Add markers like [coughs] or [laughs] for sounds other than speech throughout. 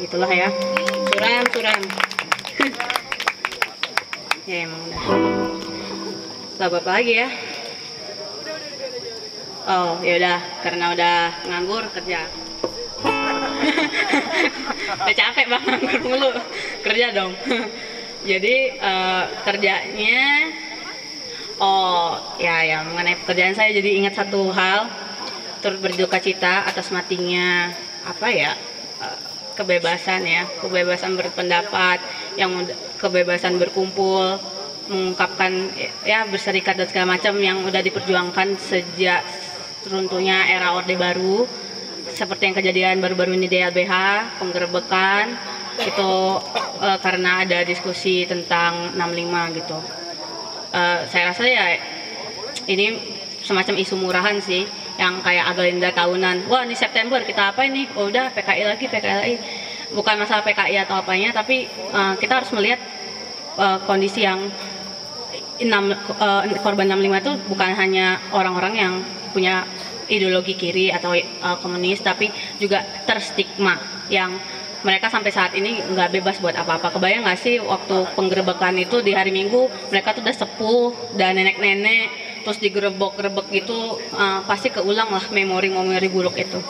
itulah ya. Suram suram [laughs] ya emang udah. Lagu apa lagi ya. Oh ya udah. Karena udah nganggur kerja. [laughs] Udah capek bang nganggur mulu. Kerja dong. [laughs] Jadi eh, kerjanya oh ya ya mengenai pekerjaan saya jadi ingat satu hal. Turut berduka cita atas matinya apa ya eh, kebebasan ya kebebasan berpendapat yang kebebasan berkumpul mengungkapkan ya berserikat dan segala macam yang udah diperjuangkan sejak runtuhnya era orde baru. Seperti yang kejadian baru-baru ini di LBH penggerbekan itu eh, karena ada diskusi tentang 65 gitu. Eh, saya rasa ya ini semacam isu murahan sih yang kayak agenda tahunan. Wah ini September kita apa ini? Oh udah PKI lagi PKI lagi. Bukan masalah PKI atau apanya tapi eh, kita harus melihat eh, kondisi yang enam eh, korban 65 itu bukan hanya orang-orang yang punya ideologi kiri atau eh, komunis tapi juga terstigma yang mereka sampai saat ini nggak bebas buat apa-apa. Kebayang nggak sih waktu penggerebekan itu di hari Minggu mereka tuh udah sepuh dan nenek-nenek terus digerebek-gerebek gitu eh, pasti keulang lah memori-memori buruk itu.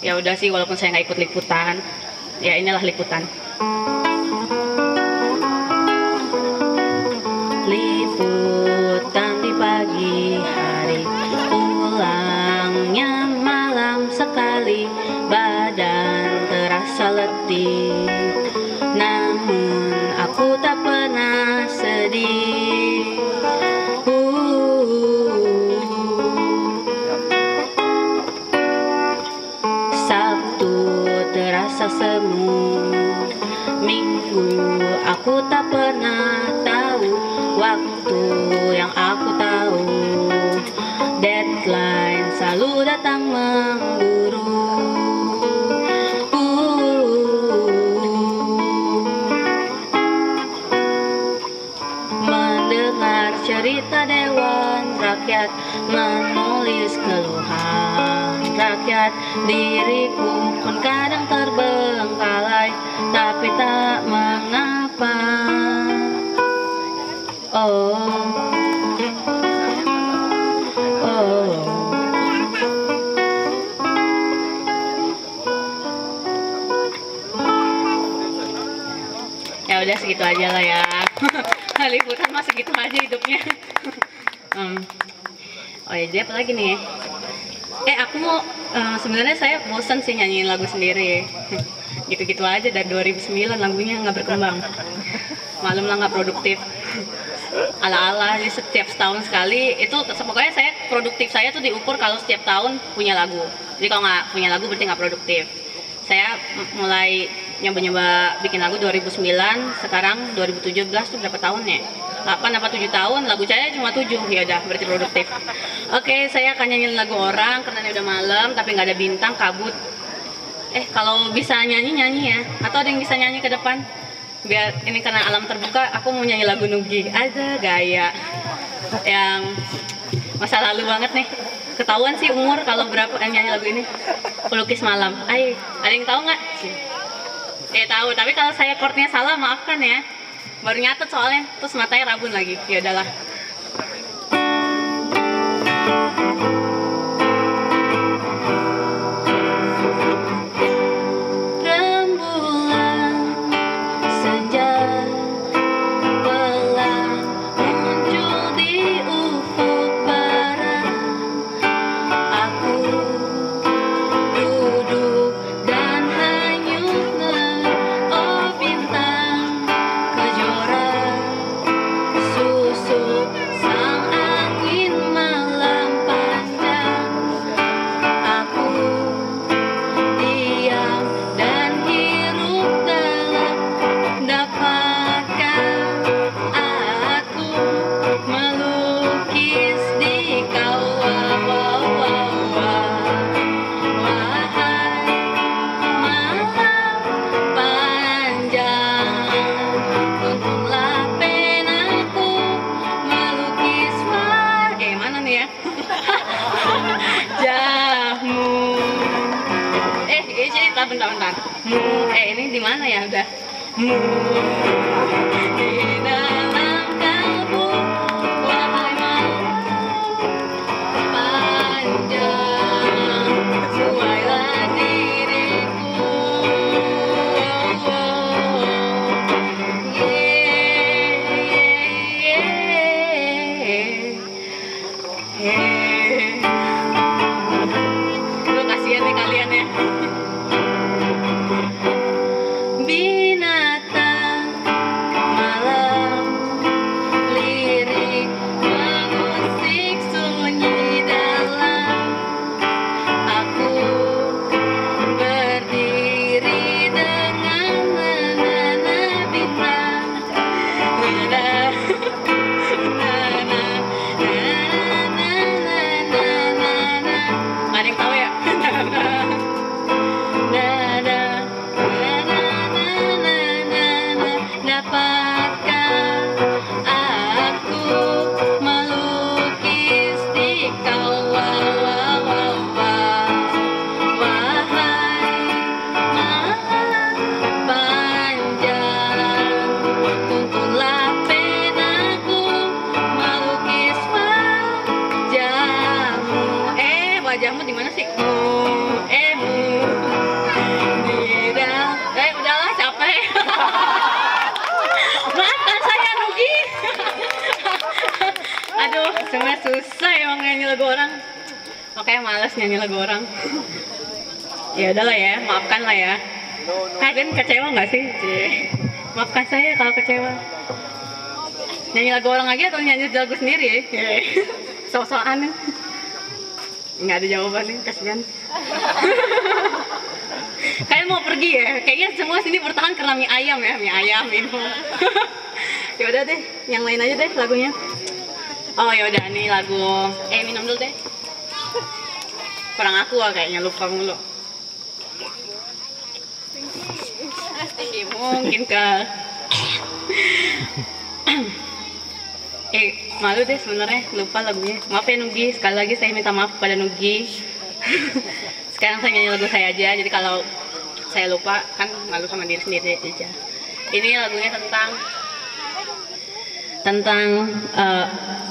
Ya udah sih walaupun saya nggak ikut liputan, ya inilah liputan. Liputan di pagi hari rakyat Diriku pun kadang terbengkalai Tapi tak mengapa. Oh Oh. Ya udah segitu aja lah ya. [laughs] Liputan mah segitu aja hidupnya. Em, [laughs] oh ya jadi apa lagi nih eh aku mau eh, sebenarnya saya bosan sih nyanyiin lagu sendiri. [laughs] Gitu-gitu aja dari 2009 lagunya nggak berkembang. [laughs] Malum lah nggak produktif. Ala-ala jadi setiap setahun sekali. Itu pokoknya saya produktif saya tuh diukur kalau setiap tahun punya lagu. Jadi kalau nggak punya lagu berarti nggak produktif. Saya mulai nyoba-nyoba bikin lagu 2009 sekarang 2017 tuh berapa tahun ya? 8 apa 7 tahun lagu saya cuma 7 ya udah berarti produktif. Oke saya akan nyanyiin lagu orang karena ini udah malam tapi nggak ada bintang kabut. Eh kalau bisa nyanyi nyanyi ya. Atau ada yang bisa nyanyi ke depan? Biar ini karena alam terbuka aku mau nyanyi lagu Nugi. Ada gaya yang masa lalu banget nih. Ketahuan sih umur kalau berapa yang nyanyi lagu ini? Pelukis malam. Ay ada yang tahu nggak eh tahu tapi kalau saya chordnya salah maafkan ya. Baru nyatet soalnya terus matanya rabun lagi. Ya udahlah Hmm, Makanya males nyanyi lagu orang. Ya udahlah ya maafkan lah ya. Kalian kecewa nggak sih? Maafkan saya kalau kecewa. Nyanyi lagu orang lagi atau nyanyi lagu sendiri ya? So-soan nggak ada jawabannya kasihan. Kalian mau pergi ya? Kayaknya semua sini bertahan karena mie ayam ya mie ayam minum ya udah deh yang lain aja deh lagunya. Oh ya udah nih lagu eh minum dulu deh kurang aku ah kayaknya lupa mulu. Mungkin ke [coughs] eh malu deh sebenarnya lupa lagunya. Maaf ya Nugi. Sekali lagi saya minta maaf pada Nugi. [laughs] Sekarang saya nyanyi lagu saya aja jadi kalau saya lupa kan malu sama diri sendiri aja. Ini lagunya tentang tentang eh,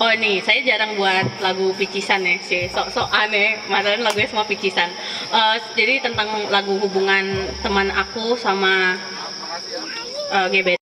oh ini saya jarang buat lagu picisan ya sih. Sok sok aneh masalah lagunya semua picisan Eh, jadi tentang lagu hubungan teman aku sama gebet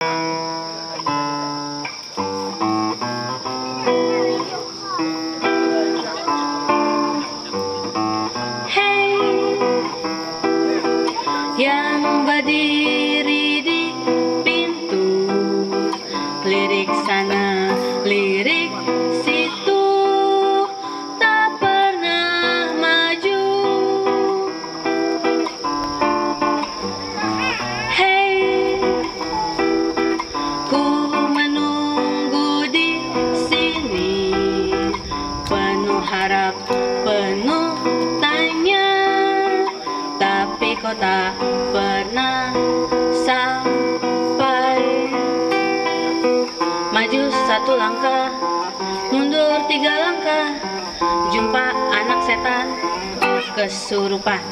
satu langkah mundur tiga langkah jumpa anak setan kesurupan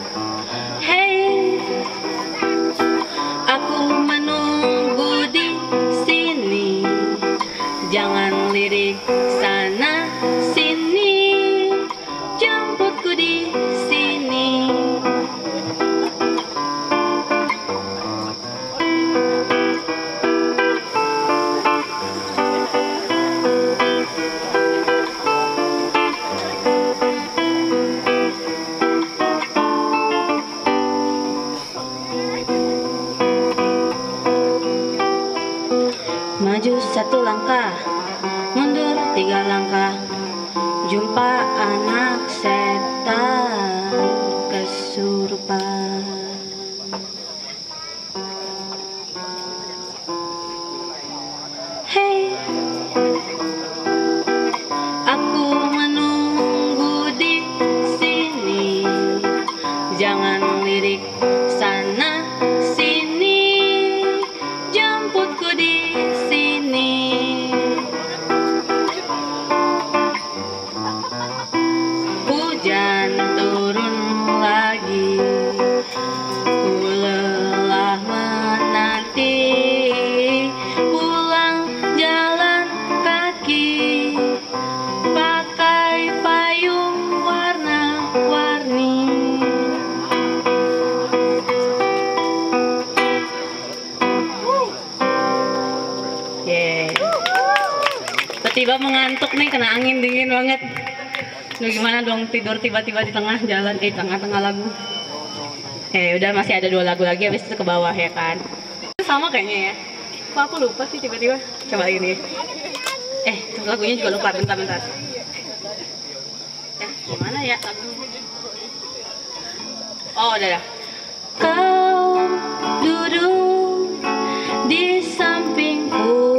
mengantuk nih kena angin dingin banget. Lu gimana dong tidur tiba-tiba di tengah jalan eh tengah-tengah lagu. Eh udah masih ada dua lagu lagi habis itu ke bawah ya kan. Sama kayaknya ya. Kok aku lupa sih tiba-tiba. Coba ini. Eh lagunya juga lupa bentar-bentar. Ya gimana ya lagu? Oh udah dah. Kau duduk di sampingku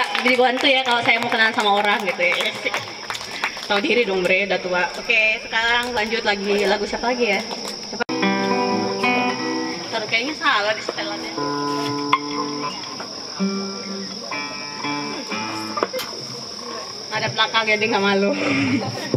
agak dibantu ya kalau saya mau kenalan sama orang gitu ya. Tahu diri dong bre udah tua. Oke sekarang lanjut lagi. Lagu siapa lagi ya? Siapa? Taruh kayaknya salah di setelannya. Ada belakang jadi nggak malu [laughs]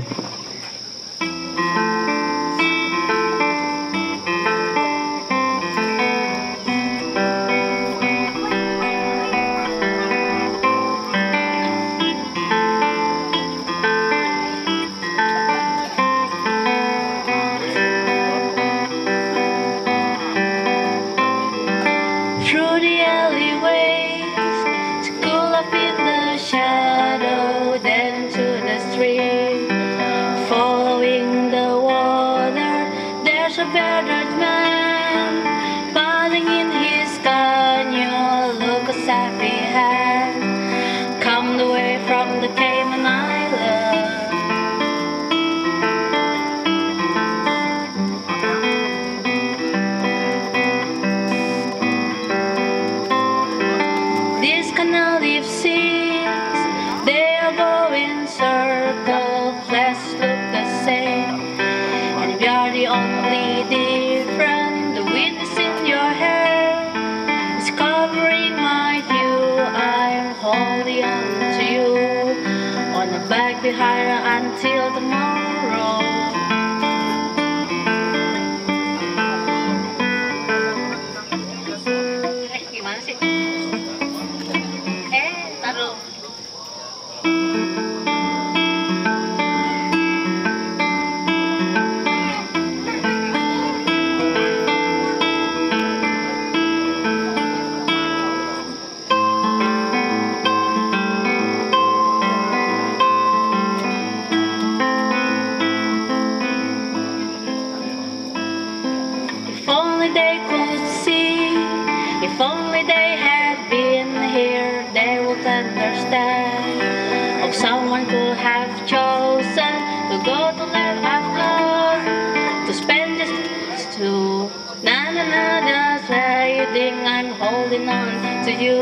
have chosen to go to live abroad, to spend just to na na na just waiting. I'm holding on to you.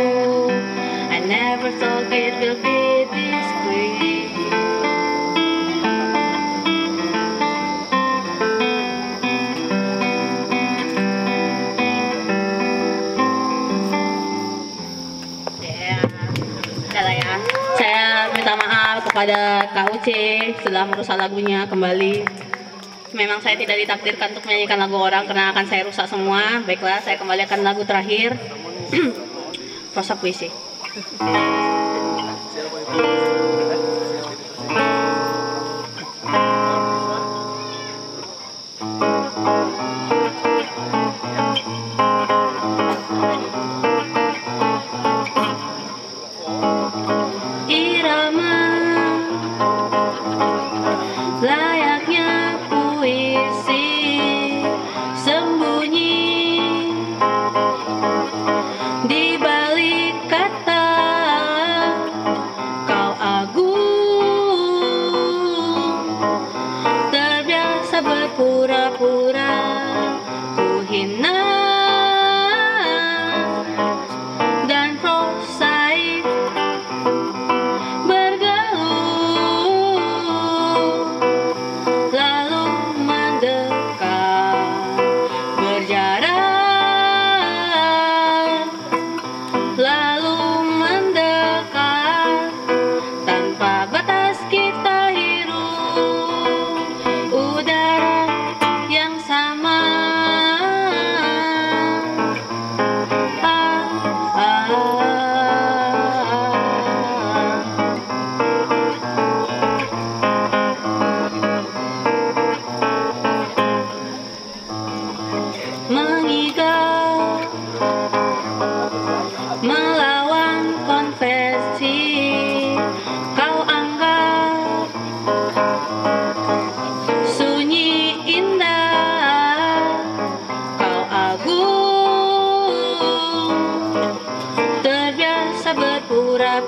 I never thought it will be kepada KUC setelah merusak lagunya kembali. Memang saya tidak ditakdirkan untuk menyanyikan lagu orang karena akan saya rusak semua. Baiklah, saya kembalikan lagu terakhir. [clears throat] Prosa puisi.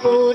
পুরা